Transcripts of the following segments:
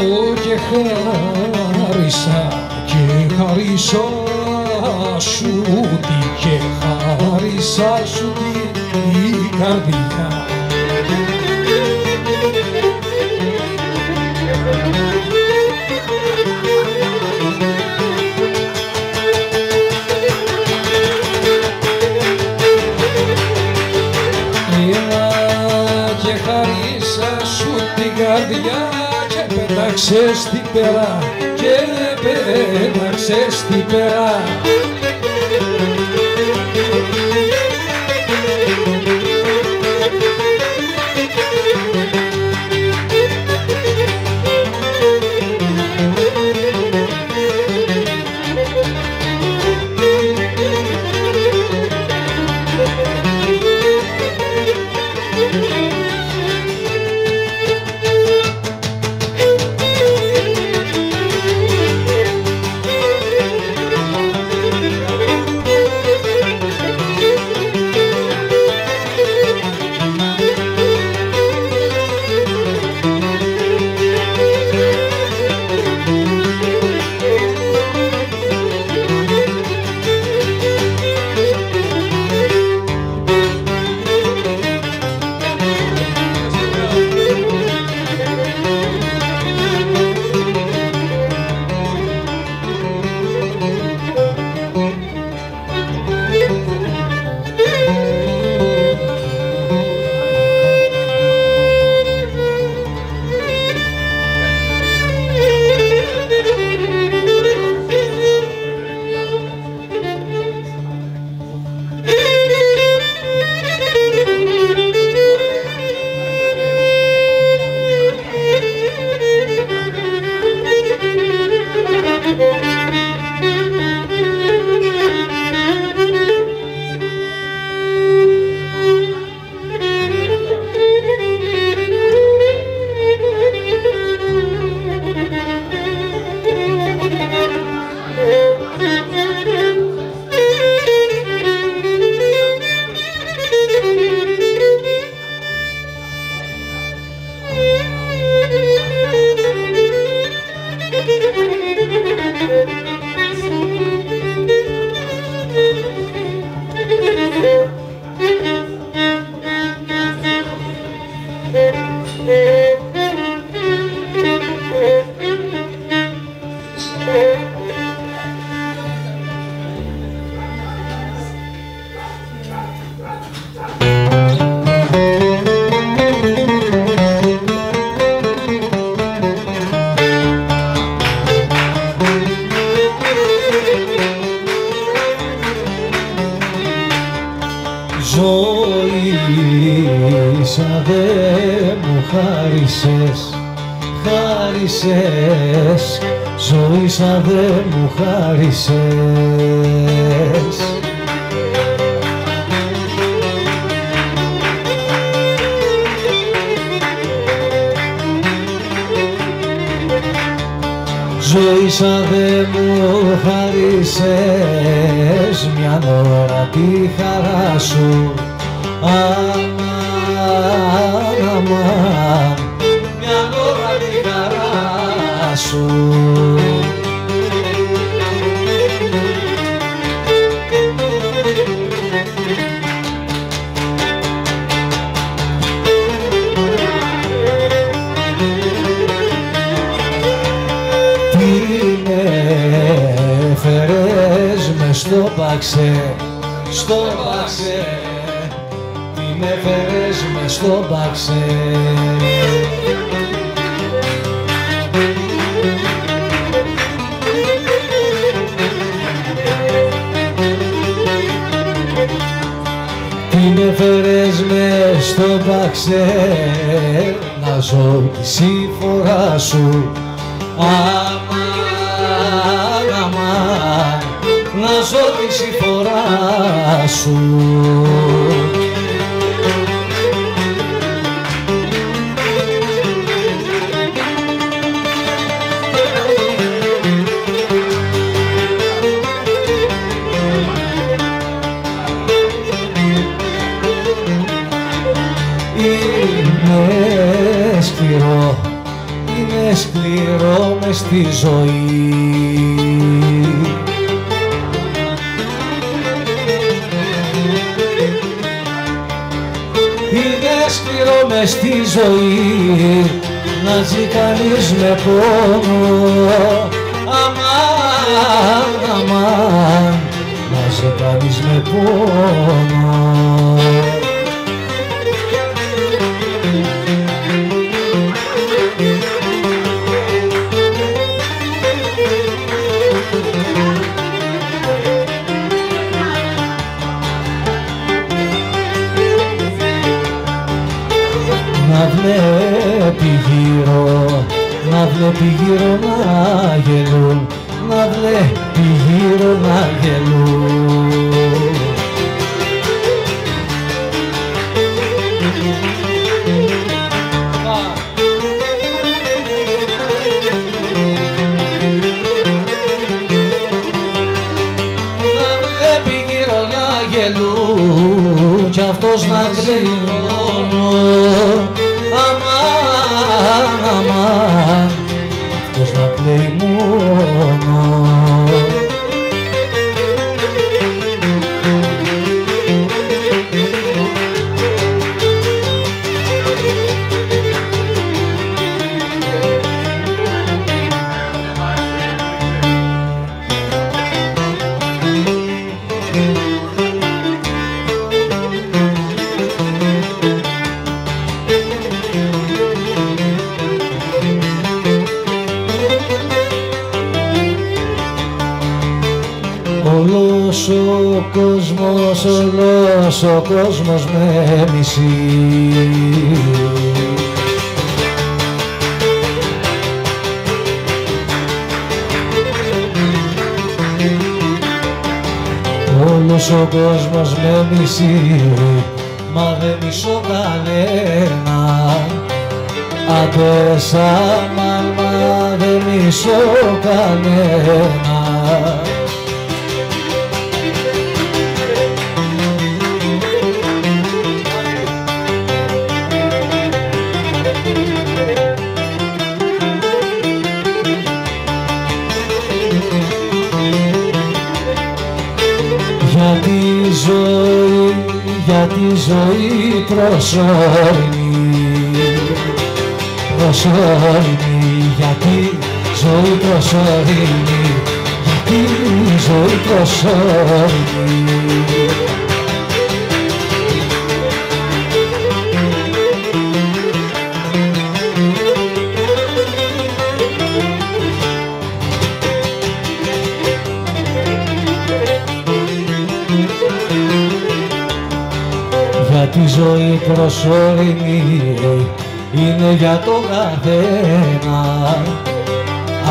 το και χάρισα και χαρίσω σου τη και χάρισα σου την καρδιά. Καρδιά και πέταξες στην πέρα και πέταξες στην πέρα Ζωή σαν δε μου χάρισες, χάρισες. Ζωή σαν δε μου χάρισες. ζωή σαν δε μου χαρίσες μια ώρα τη χαρά σου. Αμάν, αμάν μια ώρα τη χαρά σου. μπαξέ, στο μπαξέ Την έφερες με στο μπαξέ Την έφερες με στο μπαξέ Να ζω τη σύμφορα σου βάζω τη συφορά σου. Είναι σκληρό, είναι μες στη ζωή. Σκληρό μες στη ζωή να ζει κανείς με πόνο. Αμάν, αμάν να ζει κανείς με πόνο ο κόσμος, όλος ο κόσμος με μισεί. Όλος ο κόσμος με μισεί Μα δεν μισώ κανένα. Άντε σαν μα δεν μισώ κανένα για τη ζωή προσωρινή, προσωρινή, για τη ζωή προσωρινή, για τη ζωή προσωρινή. Ζωή προσωρινή είναι για το καθένα.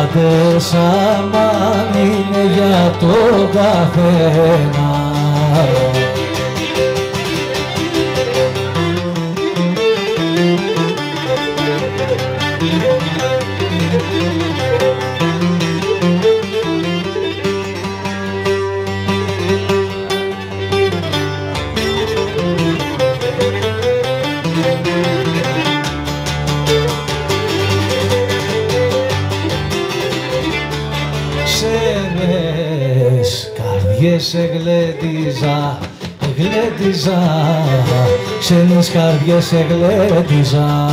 Άντε σαμάν είναι για το καθένα καρδιές εγλέντιζα, εγλέντιζα Ξένες καρδιές εγλέντιζα.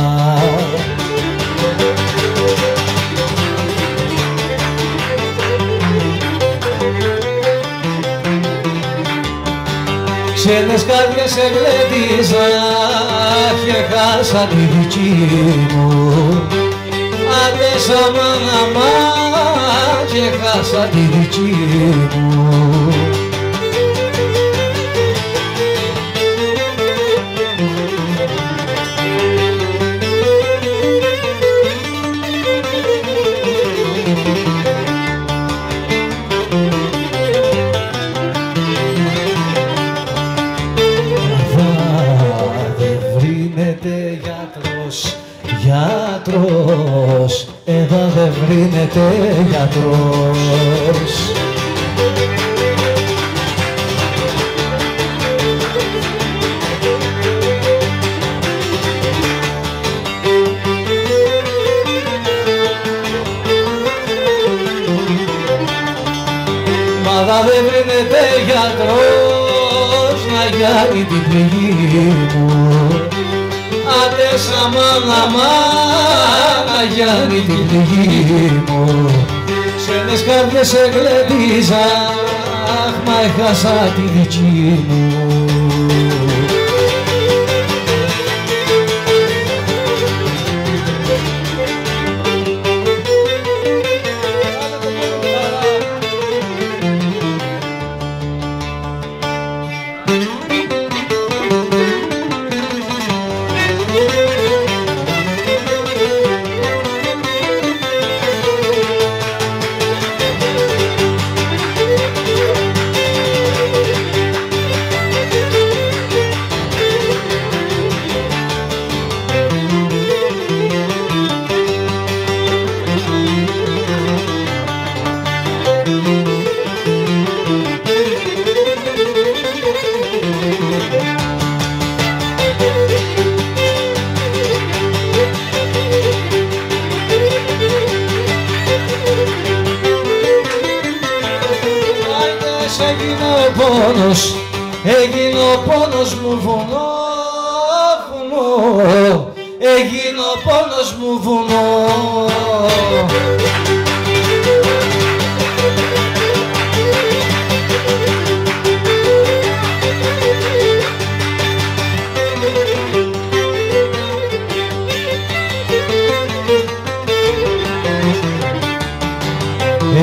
Ξένες καρδιές εγλέντιζα και χάσα τη δική μου. Άντε σαν αμάν και χάσα τη δική μου δίνεται γιατρός. Μάδα δεν δίνεται γιατρός να γιάνει την πληγή μου Άντε σαμάν αμάν να γιάνει την πληγή μου Ξένες καρδιές εγκλέτησα αχ μα έχασα τη δική μου έγινε ο πόνος, έγινε ο πόνος μου βουνό, βουνό, έγινε ο πόνος μου βουνό.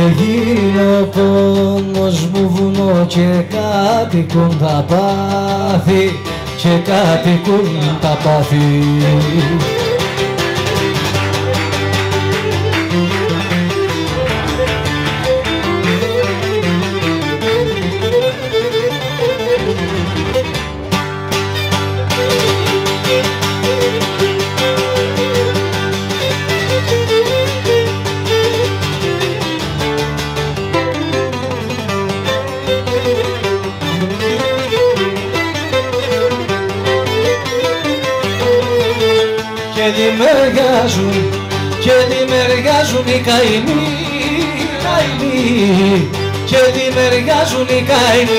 Έγινε ο πόνος μου βουνό και κάτοικουν τα πάθη και κάτοικουν τα πάθη. και δημιουργάζουν οι καημοί, οι καημοί και δημιουργάζουν οι καημοί.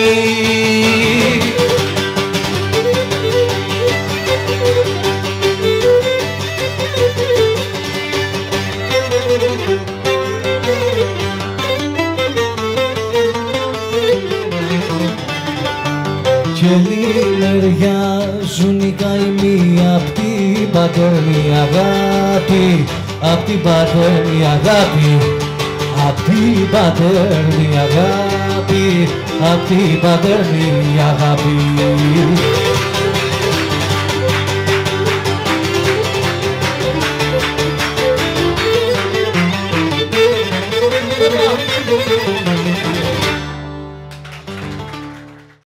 και δημιουργάζουν οι καημοί απ' την πατέρνη αγάπη, απ' την πατέρνη αγάπη, απ' την πατέρνη αγάπη, απ' την πατέρνη αγάπη.